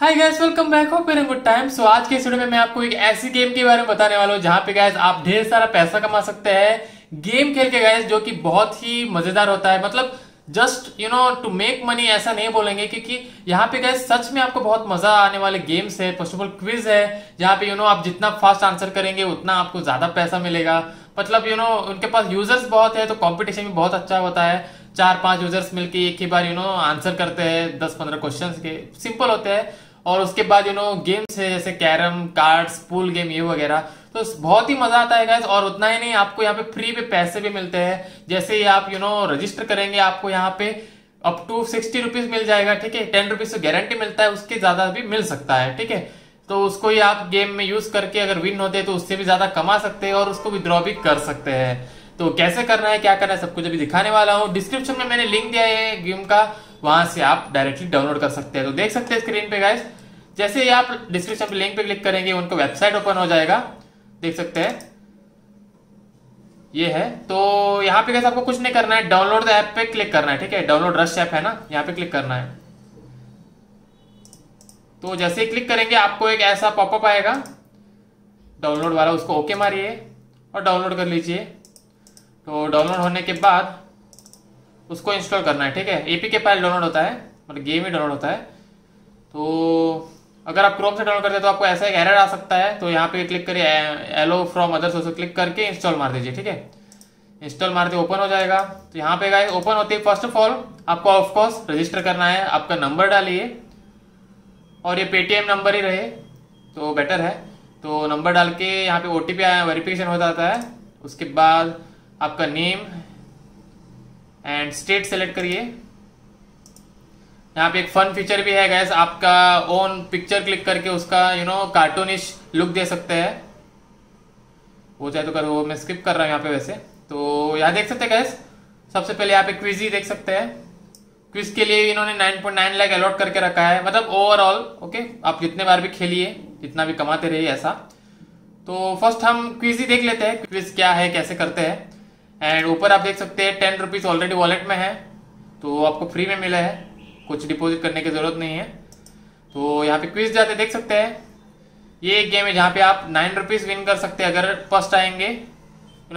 Hi guys welcome back हो मेरे good time so आज के इस वीडियो में मैं आपको एक ऐसी गेम के बारे में बताने वाला हूँ जहाँ पे गैस आप ढेर सारा पैसा कमा सकते हैं। गेम खेल के गैस जो कि बहुत ही मज़ेदार होता है। मतलब just you know to make money ऐसा नहीं बोलेंगे क्योंकि यहाँ पे गैस सच में आपको बहुत मज़ा आने वाले गेम्स है। फ़र्स्ट ऑफ़ ऑल क्विज है। जहाँ पे यू you नो know, आप जितना फास्ट आंसर करेंगे उतना आपको ज़्यादा पैसा मिलेगा। मतलब यू you नो know, उनके पास यूज़र्स बहुत है तो कॉम्पिटिशन भी बहुत अच्छा होता है। चार पाँच यूज़र्स मिलके एक ही बार यू नो आंसर करते हैं दस पंद्रह क्वेश्चन के। सिंपल होते हैं। और उसके बाद यू नो गेम्स है, जैसे कैरम कार्ड्स पूल गेम ये वगैरह। तो बहुत ही मज़ा आता है गैस और उतना ही नहीं, आपको यहाँ पे फ्री पे पैसे भी मिलते हैं। जैसे ही आप यू नो रजिस्टर करेंगे, आपको यहाँ पे अप टू सिक्सटी रुपीज़ मिल जाएगा, ठीक है? टेन रुपीज़ से गारंटी मिलता है, उसके ज़्यादा भी मिल सकता है, ठीक है? तो उसको ही आप गेम में यूज़ करके अगर विन होते तो उससे भी ज़्यादा कमा सकते हैं और उसको विद्रॉ भी कर सकते हैं। तो कैसे करना है, क्या करना है, सब कुछ अभी दिखाने वाला हूँ। डिस्क्रिप्शन में मैंने लिंक दिया है गेम का। वहाँ से आप डायरेक्टली डाउनलोड कर सकते हैं। तो देख सकते हैं स्क्रीन पे गाइस जैसे ही आप डिस्क्रिप्शन पे लिंक पे क्लिक करेंगे, उनको वेबसाइट ओपन हो जाएगा। देख सकते हैं। ये है। तो यहाँ पे आपको कुछ नहीं करना है। डाउनलोड द ऐप पे क्लिक करना है, ठीक है? डाउनलोड रश ऐप है ना? यहाँ पे क्लिक करना है। तो जैसे ही क्लिक करेंगे, आपको एक ऐसा पॉपअप आएगा। डाउनलोड वाला, उसको ओके मारिए और डाउनलोड कर लीजिए। तो डाउनलोड होने के बाद उसको इंस्टॉल करना है, ठीक है? एपी के फ़ाइल डाउनलोड होता है मतलब गेम ही डाउनलोड होता है। तो अगर आप क्रोम से डाउनलोड करते हैं तो आपको ऐसा एक एरर आ सकता है तो यहाँ पे क्लिक करिए एलो फ्रॉम अदर्स उसे क्लिक करके इंस्टॉल मार दीजिए, ठीक है? इंस्टॉल मार मारते ओपन हो जाएगा। तो यहाँ पे गाइस ओपन होते ही फ़र्स्ट ऑफ़ ऑल आपको ऑफकोर्स रजिस्टर करना है, आपका नंबर डालिए, और ये पेटीएम नंबर ही रहे तो बेटर है। तो नंबर डाल के यहाँ पे ओटीपी आया वेरिफिकेशन हो जाता है। उसके बाद आपका नेम एंड स्टेट सेलेक्ट करिए। यहाँ पे एक फन फीचर भी है गैस आपका ओन पिक्चर क्लिक करके उसका यू नो कार्टूनिश लुक दे सकते हैं। वो चाहे तो करो, वो मैं स्किप कर रहा हूँ यहाँ पे वैसे। तो यहाँ देख सकते हैं गैस सबसे पहले यहाँ पे क्विज ही देख सकते हैं। क्विज के लिए इन्होंने 9.9 लाख अलॉट करके रखा है। मतलब ओवरऑल ओके आप जितने बार भी खेलिए, जितना भी कमाते रहिए, ऐसा। तो फ़र्स्ट हम क्विज ही देख लेते हैं क्विज क्या है, कैसे करते हैं। एंड ऊपर आप देख सकते हैं टेन रुपीज़ ऑलरेडी वॉलेट में है। तो आपको फ्री में मिला है। कुछ डिपॉजिट करने की ज़रूरत नहीं है। तो यहाँ पे क्विज जाते देख सकते हैं। ये एक गेम है जहाँ पे आप नाइन रुपीज़ विन कर सकते हैं। अगर फ़र्स्ट आएँगे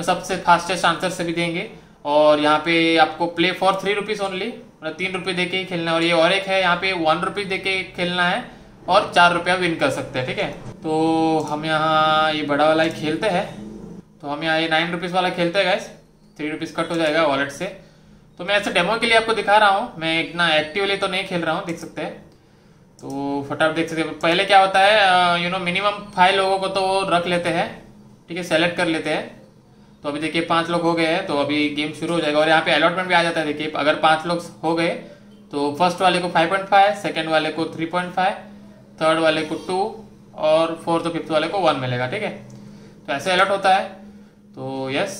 सबसे फास्टेस्ट आंसर से भी देंगे। और यहाँ पे आपको play for three rupees only मतलब तीन रुपये दे के खेलना है। और ये और एक है, यहाँ पे वन रुपीज़ दे के खेलना है। और चार रुपया विन कर सकते हैं, ठीक है? तो हम यहाँ ये बड़ा वाला ही खेलते हैं। तो हम यहाँ ये नाइन रुपीज़ वाला खेलते हैं गैस थ्री रुपीज़ कट हो जाएगा वॉलेट से। तो मैं ऐसे डेमो के लिए आपको दिखा रहा हूँ। मैं इतना एक्टिवली तो नहीं खेल रहा हूँ, देख सकते हैं। तो फटाफट देख सकते पहले क्या होता है यू नो मिनिमम फाइव लोगों को तो रख लेते हैं, ठीक है सेलेक्ट कर लेते हैं। तो अभी देखिए पाँच लोग हो गए हैं तो अभी गेम शुरू हो जाएगा। और यहाँ पे अलॉटमेंट भी आ जाता है, देखिए, अगर पाँच लोग हो गए तो फ़र्स्ट वाले को 5.5 सेकेंड वाले को 3.5 थर्ड वाले को 2 और फोर्थ और फिफ्थ वाले को 1 मिलेगा, ठीक है? तो ऐसे अलॉट होता है। तो यस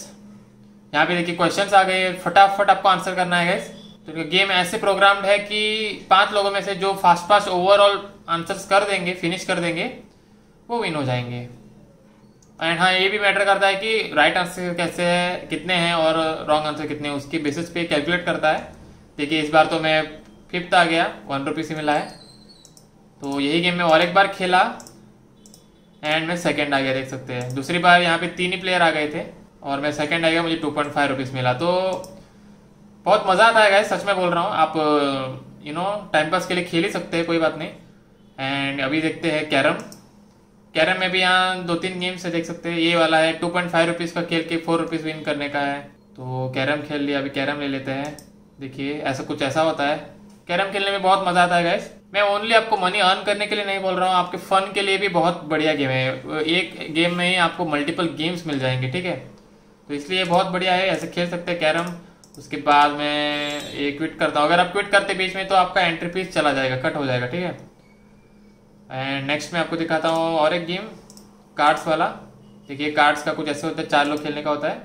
यहाँ पे देखिए क्वेश्चन आ गए, फटाफट आपको आंसर करना है गैस तो गेम ऐसे प्रोग्राम्ड है कि पाँच लोगों में से जो फास्ट फास्ट ओवरऑल आंसर्स कर देंगे फिनिश कर देंगे, वो विन हो जाएँगे। एंड हाँ ये भी मैटर करता है कि राइट आंसर कैसे है, कितने हैं और रॉन्ग आंसर कितने हैं, उसके बेसिस पे कैलकुलेट करता है। देखिए, इस बार तो मैं फिफ्थ आ गया वन रुपीज़ ही मिला है। तो यही गेम मैं और एक बार खेला एंड मैं सेकेंड आ गया, देख सकते हैं। दूसरी बार यहाँ पे तीन ही प्लेयर आ गए थे। और मैं सेकंड आ गया मुझे टू पॉइंट फाइव रुपीज़ मिला। तो बहुत मज़ा आता है गाइस सच में बोल रहा हूँ। आप यू नो टाइम पास के लिए खेल ही सकते हैं, कोई बात नहीं। एंड अभी देखते हैं कैरम कैरम में भी यहाँ दो तीन गेम्स है, देख सकते हैं। ये वाला है टू पॉइंट फाइव रुपीज़ का खेल के फोर रुपीज़ विन करने का है। तो कैरम खेल लिया, अभी कैरम ले लेते हैं। देखिए, ऐसा कुछ ऐसा होता है। कैरम खेलने में बहुत मज़ा आता है गैस मैं ओनली आपको मनी अर्न करने के लिए नहीं बोल रहा हूँ, आपके फन के लिए भी बहुत बढ़िया गेम है। एक गेम में ही आपको मल्टीपल गेम्स मिल जाएँगे, ठीक है? तो इसलिए बहुत बढ़िया है, ऐसे खेल सकते हैं कैरम। उसके बाद मैं ये क्विट करता हूँ। अगर आप क्विट करते बीच में तो आपका एंट्री फ़ीस चला जाएगा कट हो जाएगा, ठीक है? एंड नेक्स्ट मैं आपको दिखाता हूँ और एक गेम कार्ड्स वाला। देखिए कार्ड्स का कुछ ऐसे होता है, चार लोग खेलने का होता है।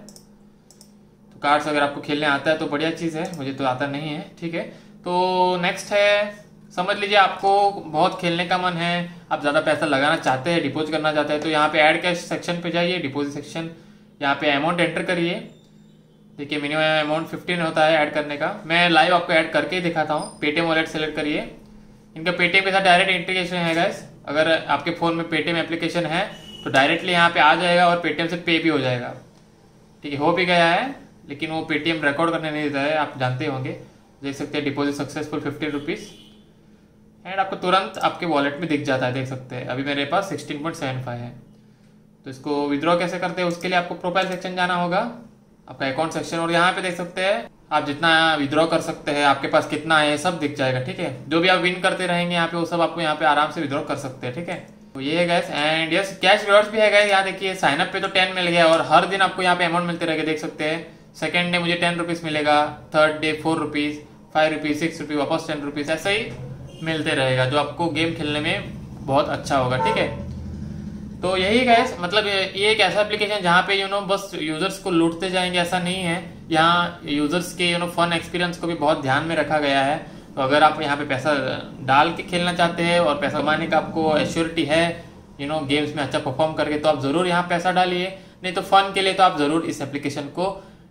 तो कार्ड्स अगर आपको खेलने आता है तो बढ़िया चीज़ है। मुझे तो आता नहीं है, ठीक है? तो नेक्स्ट है, समझ लीजिए आपको बहुत खेलने का मन है। आप ज़्यादा पैसा लगाना चाहते हैं डिपोजिट करना चाहते हैं तो यहाँ पे ऐड कैश सेक्शन पे जाइए डिपोजिट सेक्शन यहाँ पे अमाउंट एंटर करिए। देखिए मिनिमम अमाउंट फिफ्टीन होता है ऐड करने का। मैं लाइव आपको ऐड करके ही दिखाता हूँ। पेटीएम वॉलेट सेलेक्ट करिए। इनका पेटीएम के साथ डायरेक्ट इंटीग्रेशन है गैस अगर आपके फ़ोन में पेटीएम एप्लीकेशन है तो डायरेक्टली यहाँ पे आ जाएगा और पेटीएम से पे भी हो जाएगा। ठीक है, हो भी गया है, लेकिन वो पेटीएम रिकॉर्ड करने नहीं देता है। आप जानते होंगे। देख सकते हैं deposit successful fifteen rupees and आपको तुरंत आपके वॉलेट में दिख जाता है, देख सकते हैं। अभी मेरे पास सिक्सटीन पॉइंट सेवन फाइव है। तो इसको विद्रॉ कैसे करते हैं, उसके लिए आपको प्रोफ़ाइल सेक्शन जाना होगा। आपका अकाउंट सेक्शन और यहाँ पे देख सकते हैं। आप जितना विद्रॉ कर सकते हैं, आपके पास कितना है, सब दिख जाएगा, ठीक है? जो भी आप विन करते रहेंगे यहाँ पे, वो सब आपको यहाँ पे आराम से विद्रॉ कर सकते हैं, ठीक है? तो ये है guess and yes cash rewards भी है गैस यहाँ देखिए साइन अप पे तो टेन मिल गया और हर दिन आपको यहाँ पे अमाउंट मिलते रहेगा, देख सकते हैं। सेकेंड डे मुझे टेन रुपीज़ मिलेगा third day four rupees five rupees six rupees वापस टेन रुपीज़ ऐसा ही मिलते रहेगा, जो आपको गेम खेलने में बहुत अच्छा होगा, ठीक है? तो यही गैस मतलब ये एक ऐसा एप्लीकेशन जहाँ पे यू नो बस यूज़र्स को लूटते जाएँगे, ऐसा नहीं है। यहाँ यूज़र्स के यू नो फन एक्सपीरियंस को भी बहुत ध्यान में रखा गया है। तो अगर आप यहाँ पे पैसा डाल के खेलना चाहते हैं और पैसा कमाने का आपको एश्योरिटी है यू नो गेम्स में अच्छा परफॉर्म करके तो आप ज़रूर यहाँ पैसा डालिए। नहीं तो फन के लिए तो आप ज़रूर इस एप्लीकेशन को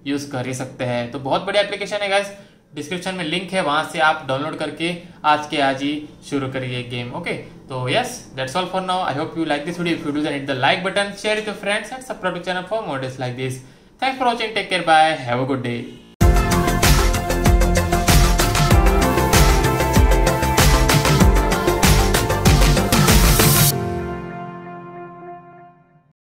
यूज़ कर ही सकते हैं। तो बहुत बढ़िया एप्लीकेशन है गैस डिस्क्रिप्शन में लिंक है, वहाँ से आप डाउनलोड करके आज के आज ही शुरू करिए गेम ओके तो yes that's all for now I hope you like this video if you do then hit the like button share with your friends and subscribe to channel for more this like this thanks for watching take care bye have a good day